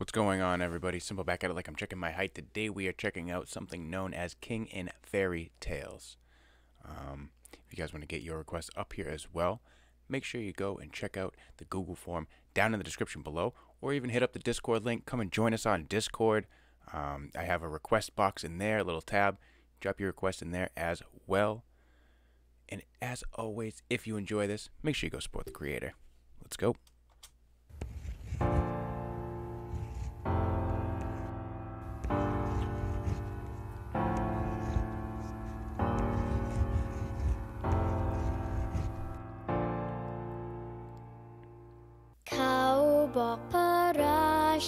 What's going on, everybody? Simple back at it like I'm checking my height. Today we are checking out something known as King in Fairy Tales. Um, if you guys want to get your requests up here as well, make sure you go and check out the Google form down in the description below, or even hit up the Discord link. Come and join us on Discord. Um, I have a request box in there, a little tab. Drop your request in there as well. And as always, if you enjoy this, make sure you go support the creator. Let's go.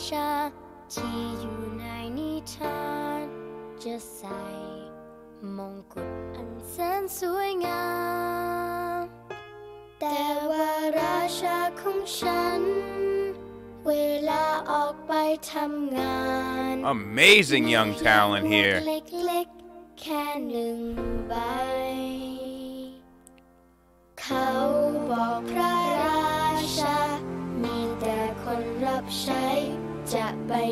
ชา ที่อยู่ในนิทาน จะใส่มงกุฎอันแสนสวยงาม แต่ว่าราชาของฉัน เวลาออกไปทำงาน Amazing young talent here. เล็กๆแค่หนึ่งใบ ไป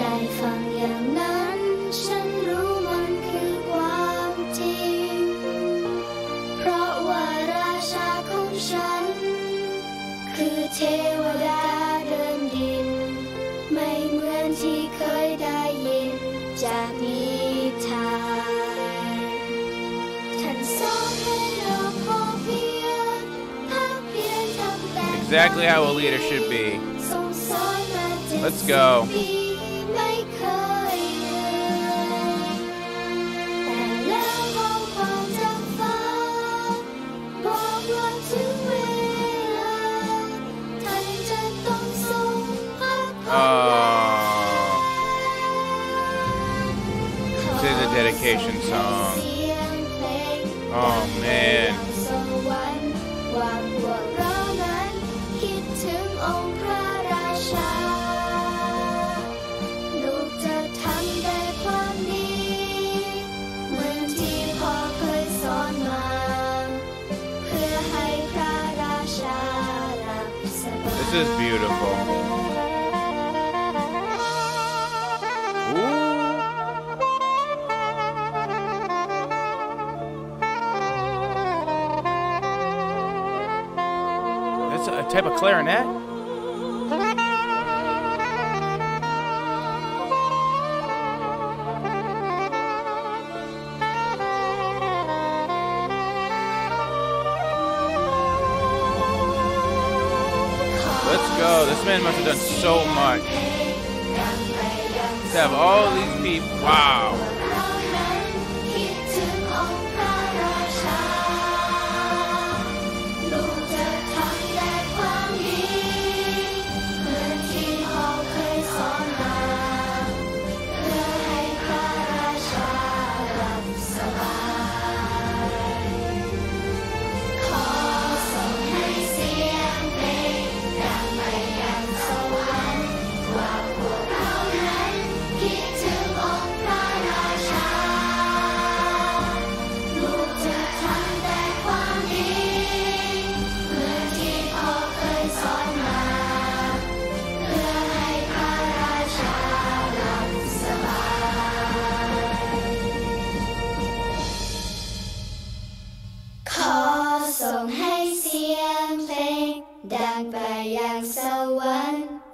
ได้ฟังอย่างนั้น ฉันรู้มันคือความจริง เพราะว่าราชาของฉัน คือเทวดาเดินดิน ไม่เหมือนที่เคยได้ยิน จากนิทานท่านสอนให้เราพอเพียงภาคเพียรทำแต่ Exactly how a leader should be. ทรงสอนมาเจ็ด Let's go Oh. This is a dedication song. Oh, man. This is beautiful. Type of clarinet? Let's go. This man must have done so much. To have all these people. Wow.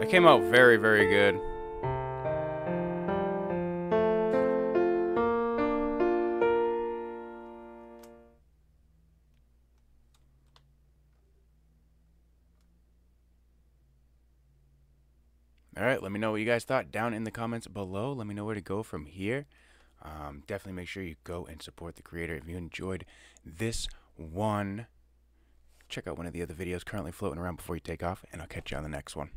It came out very, very good. All right, let me know what you guys thought down in the comments below. Let me know where to go from here. Um, definitely make sure you go and support the creator. If you enjoyed this one, check out one of the other videos currently floating around before you take off, and I'll catch you on the next one.